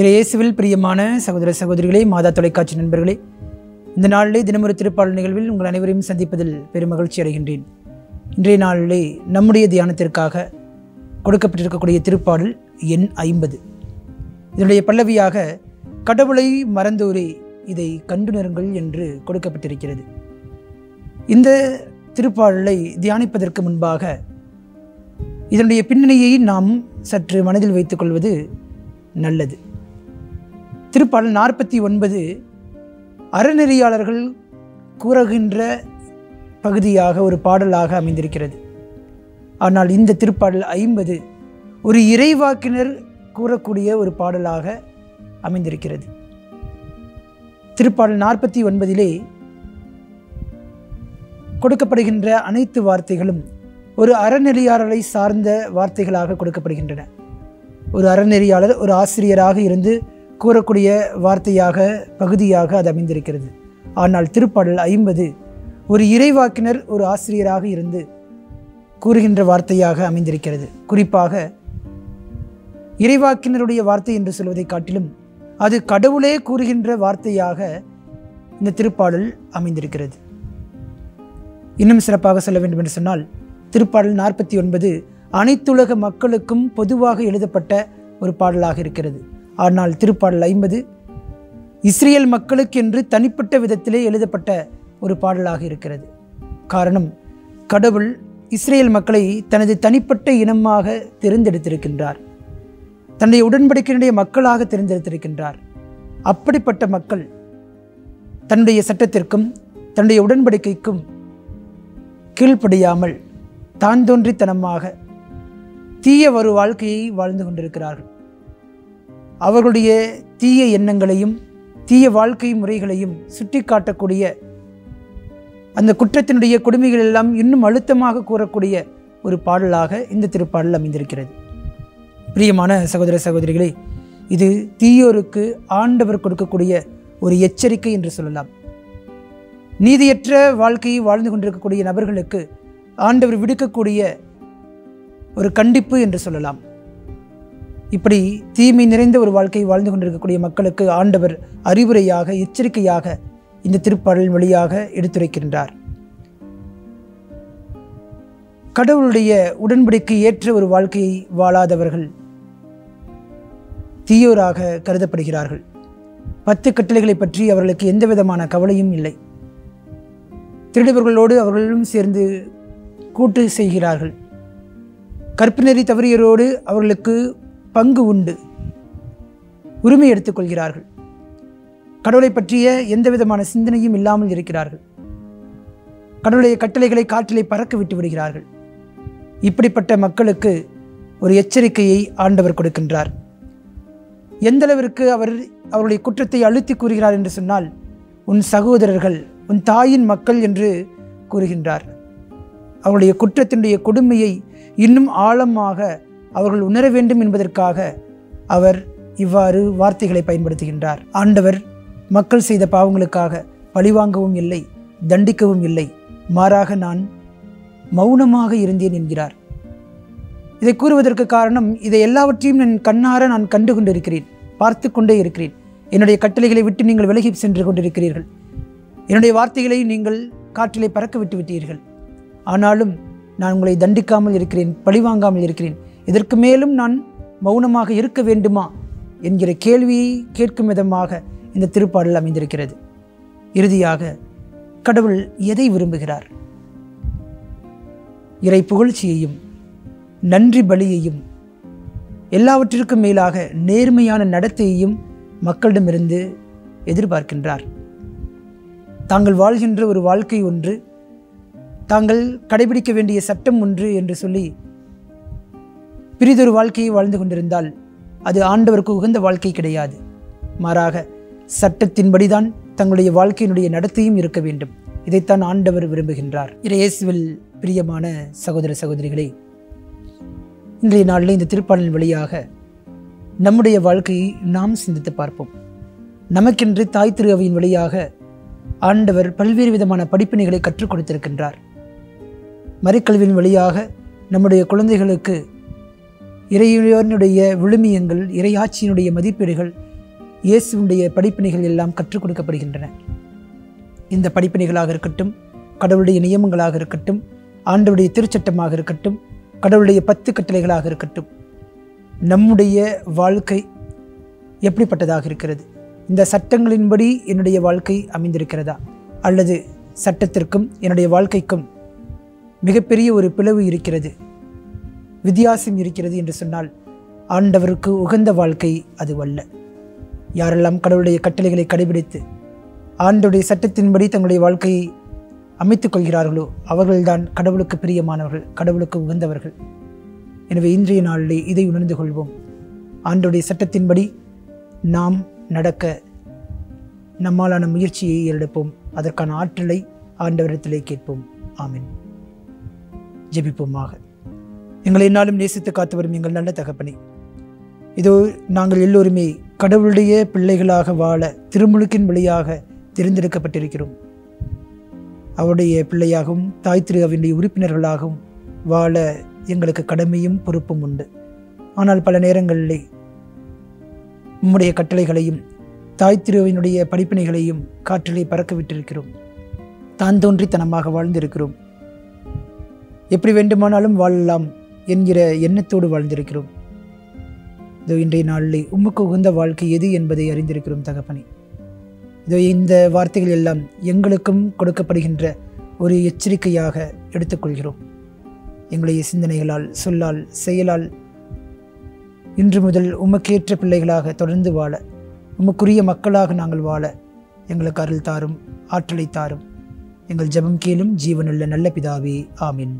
இயேசுவில் பிரியமான சகோதர சகோதரிகளே மாதா தொலைக்காட்சி நண்பர்களே இந்த நாளிலே தினமொரு திருப்பாடல் நிகழ்வில் உங்கள் அனைவரையும் சந்திப்பதில் பெருமகிழ்ச்சி அடைகின்றேன். இன்றைய நாளிலே நம்முடைய தியானத்திற்காக கொடுக்கப்பட்டிருக்கக்கூடிய திருப்பாடல் எண் ஐம்பது. இதனுடைய பல்லவியாக கடவுளை மறந்தோரே இதை கண்டுணருங்கள் என்று கொடுக்கப்பட்டிருக்கிறது. இந்த திருப்பாடலை தியானிப்பதற்கு முன்பாக இதனுடைய பின்னணியை நாம் சற்று மனதில் வைத்துக்கொள்வது நல்லது. திருப்பாடல் நாற்பத்தி ஒன்பது அறநெறியாளர்கள் கூறுகின்ற பகுதியாக ஒரு பாடலாக அமைந்திருக்கிறது. ஆனால் இந்த திருப்பாடல் ஐம்பது ஒரு இறைவாக்கினர் கூறக்கூடிய ஒரு பாடலாக அமைந்திருக்கிறது. திருப்பாடல் நாற்பத்தி ஒன்பதிலே கொடுக்கப்படுகின்ற அனைத்து வார்த்தைகளும் ஒரு அறநெறியாளரை சார்ந்த வார்த்தைகளாக கொடுக்கப்படுகின்றன. ஒரு அறநெறியாளர் ஒரு ஆசிரியராக இருந்து கூறக்கூடிய வார்த்தையாக பகுதியாக அது அமைந்திருக்கிறது. ஆனால் திருப்பாடல் ஐம்பது ஒரு இறைவாக்கினர் ஒரு ஆசிரியராக இருந்து கூறுகின்ற வார்த்தையாக அமைந்திருக்கிறது. குறிப்பாக இறைவாக்கினருடைய வார்த்தை என்று சொல்வதை காட்டிலும் அது கடவுளே கூறுகின்ற வார்த்தையாக இந்த திருப்பாடல் அமைந்திருக்கிறது. இன்னும் சிறப்பாக சொல்ல வேண்டும் என்று சொன்னால் திருப்பாடல் நாற்பத்தி ஒன்பது அனைத்துலக மக்களுக்கும் பொதுவாக எழுதப்பட்ட ஒரு பாடலாக இருக்கிறது. ஆனால் திருப்பாடல் ஐம்பது இஸ்ரேல் மக்களுக்கென்று தனிப்பட்ட விதத்திலே எழுதப்பட்ட ஒரு பாடலாக இருக்கிறது. காரணம் கடவுள் இஸ்ரேல் மக்களை தனது தனிப்பட்ட இனமாக தேர்ந்தெடுத்திருக்கின்றார். தன்னுடைய உடன்படிக்கையினுடைய மக்களாக தேர்ந்தெடுத்திருக்கின்றார். அப்படிப்பட்ட மக்கள் தன்னுடைய சட்டத்திற்கும் தன்னுடைய உடன்படிக்கைக்கும் கீழ்ப்படியாமல் தான் தோன்றித்தனமாக தீய ஒரு வாழ்க்கையை வாழ்ந்து கொண்டிருக்கிறார்கள். அவர்களுடைய தீய எண்ணங்களையும் தீய வாழ்க்கை முறைகளையும் சுட்டிக்காட்டக்கூடிய அந்த குற்றத்தினுடைய கொடுமைகள் எல்லாம் இன்னும் அழுத்தமாக கூறக்கூடிய ஒரு பாடலாக இந்த திருப்பாடல் அமைந்திருக்கிறது. பிரியமான சகோதர சகோதரிகளே இது தீயோருக்கு ஆண்டவர் கொடுக்கக்கூடிய ஒரு எச்சரிக்கை என்று சொல்லலாம். நீதியற்ற வாழ்க்கையை வாழ்ந்து கொண்டிருக்கக்கூடிய நபர்களுக்கு ஆண்டவர் விடுக்கக்கூடிய ஒரு கண்டிப்பு என்று சொல்லலாம். இப்படி தீமை நிறைந்த ஒரு வாழ்க்கை வாழ்ந்து கொண்டிருக்கக்கூடிய மக்களுக்கு ஆண்டவர் அறிவுரையாக எச்சரிக்கையாக இந்த திருப்பாடல் வழியாக எடுத்துரைக்கின்றார். கடவுளுடைய உடன்படிக்கை ஏற்ற ஒரு வாழ்க்கையை வாழாதவர்கள் தீயோராக கருதப்படுகிறார்கள். பத்து கட்டளைகளை பற்றி அவர்களுக்கு எந்த விதமான கவலையும் இல்லை. திருடுபவர்களோடு அவர்களும் சேர்ந்து கூட்டு செய்கிறார்கள். கற்பினரி தவறியரோடு அவர்களுக்கு பங்கு உண்டு. உரிமை எடுத்துக்கொள்கிறார்கள் கடவுளை பற்றிய எந்த விதமான சிந்தனையும் இல்லாமல் இருக்கிறார்கள். கடவுளுடைய கட்டளைகளை காற்றிலே பறக்க விட்டு விடுகிறார்கள். இப்படிப்பட்ட மக்களுக்கு ஒரு எச்சரிக்கையை ஆண்டவர் கொடுக்கின்றார். எந்தளவிற்கு அவர் அவருடைய குற்றத்தை அழுத்தி கூறுகிறார் என்று சொன்னால் உன் சகோதரர்கள் உன் தாயின் மக்கள் என்று கூறுகின்றார். அவருடைய குற்றத்தினுடைய கொடுமையை இன்னும் ஆழமாக அவர்கள் உணர வேண்டும் என்பதற்காக அவர் இவ்வாறு வார்த்தைகளை பயன்படுத்துகின்றார். ஆண்டவர் மக்கள் செய்த பாவங்களுக்காக பழிவாங்கவும் இல்லை தண்டிக்கவும் இல்லை. மாறாக நான் மௌனமாக இருந்தேன் என்கிறார். இதை கூறுவதற்கு காரணம் இதை எல்லாவற்றையும் என் கண்ணார நான் கண்டு கொண்டிருக்கிறேன் பார்த்து கொண்டே இருக்கிறேன். என்னுடைய கட்டளைகளை விட்டு நீங்கள் விலகி சென்று கொண்டிருக்கிறீர்கள். என்னுடைய வார்த்தைகளை நீங்கள் காற்றிலே பறக்க விட்டு விட்டீர்கள். ஆனாலும் நான் உங்களை தண்டிக்காமல் இருக்கிறேன் பழிவாங்காமல் இருக்கிறேன். இதற்கு மேலும் நான் மௌனமாக இருக்க வேண்டுமா என்கிற கேள்வியை கேட்கும் விதமாக இந்த திருப்பாடல் அமைந்திருக்கிறது. இறுதியாக கடவுள் எதை விரும்புகிறார்? இறை புகழ்ச்சியையும் நன்றி பலியையும் எல்லாவற்றிற்கும் மேலாக நேர்மையான நடத்தையையும் மக்களிடமிருந்து எதிர்பார்க்கின்றார். தாங்கள் வாழ்கின்ற ஒரு வாழ்க்கை ஒன்று தாங்கள் கடைபிடிக்க வேண்டிய சட்டம் ஒன்று என்று சொல்லி பிரிதொரு வாழ்க்கையை வாழ்ந்து கொண்டிருந்தால் அது ஆண்டவருக்கு உகந்த வாழ்க்கை கிடையாது. மாறாக சட்டத்தின்படிதான் தங்களுடைய வாழ்க்கையினுடைய நடத்தையும் இருக்க வேண்டும். இதைத்தான் ஆண்டவர் விரும்புகின்றார். இயேசுவில் பிரியமான சகோதர சகோதரிகளே இன்றைய நாளில் இந்த திருப்பாடலின் வழியாக நம்முடைய வாழ்க்கையை நாம் சிந்தித்து பார்ப்போம். நமக்கென்று தாய் திரு அவையின் வழியாக ஆண்டவர் பல்வேறு விதமான படிப்பினைகளை கற்றுக் கொடுத்திருக்கின்றார். மறைக்கல்வியின் வழியாக நம்முடைய குழந்தைகளுக்கு இறைவனுடைய விழுமியங்கள் இறையாட்சியினுடைய மதிப்பீடுகள் இயேசுனுடைய படிப்பினைகள் எல்லாம் கற்றுக் கொடுக்கப்படுகின்றன. இந்த படிப்பினைகளாக இருக்கட்டும் கடவுளுடைய நியமங்களாக இருக்கட்டும் ஆண்டவுடைய திருச்சட்டமாக இருக்கட்டும் கடவுளுடைய பத்து கட்டளைகளாக இருக்கட்டும் நம்முடைய வாழ்க்கை எப்படிப்பட்டதாக இருக்கிறது? இந்த சட்டங்களின்படி என்னுடைய வாழ்க்கை அமைந்திருக்கிறதா? அல்லது சட்டத்திற்கும் என்னுடைய வாழ்க்கைக்கும் மிகப்பெரிய ஒரு பிளவு இருக்கிறது. வித்தியாசம் இருக்கிறது என்று சொன்னால் ஆண்டவருக்கு உகந்த வாழ்க்கை அதுவல்ல யாரெல்லாம் கடவுளுடைய கட்டளைகளை கடைபிடித்து ஆண்டுடைய சட்டத்தின்படி தங்களுடைய வாழ்க்கையை அமைத்துக் கொள்கிறார்களோ அவர்கள்தான் கடவுளுக்கு பிரியமானவர்கள் கடவுளுக்கு உகந்தவர்கள். எனவே இன்றைய நாளிலே இதை உணர்ந்து கொள்வோம். ஆண்டுடைய சட்டத்தின்படி நாம் நடக்க நம்மாலான முயற்சியை எடுப்போம் அதற்கான ஆற்றலை ஆண்டவரிடத்திலே கேட்போம். ஆமின். ஜெபிப்போமாக. எங்களை என்னாலும் நேசித்து காத்து வரும் எங்கள் நல்ல தகப்பனே. இதோ நாங்கள் எல்லோருமே கடவுளுடைய பிள்ளைகளாக வாழ திருமுழுக்கின் வழியாக தேர்ந்தெடுக்கப்பட்டிருக்கிறோம் அவருடைய பிள்ளையாகவும் தாய் திரு அவனுடைய உறுப்பினர்களாகவும் வாழ எங்களுக்கு கடமையும் பொறுப்பும் உண்டு. ஆனால் பல நேரங்களிலே உம்முடைய கட்டளைகளையும் தாய் திருவினுடைய படிப்பினைகளையும் காற்றிலே பறக்க விட்டிருக்கிறோம் தான் தோன்றித்தனமாக வாழ்ந்திருக்கிறோம். எப்படி வேண்டுமானாலும் வாழலாம். என்கிற எண்ணத்தோடு வாழ்ந்திருக்கிறோம். இதோ இன்றைய நாளில் உமக்கு உகந்த வாழ்க்கை எது என்பதை அறிந்திருக்கிறோம் தகப்பனே. இதோ இந்த வார்த்தைகள் எல்லாம் எங்களுக்கும் கொடுக்கப்படுகின்ற ஒரு எச்சரிக்கையாக எடுத்துக்கொள்கிறோம். எங்களுடைய சிந்தனைகளால் சொல்லால் செயலால் இன்று முதல் உமக்கேற்ற பிள்ளைகளாக தொடர்ந்து வாழ உமக்குரிய மக்களாக நாங்கள் வாழ எங்களுக்கு அருள் தாரும் ஆற்றலை தாரும். எங்கள் ஜபம் கேளும் ஜீவனுள்ள நல்ல பிதாவே ஆமீன்.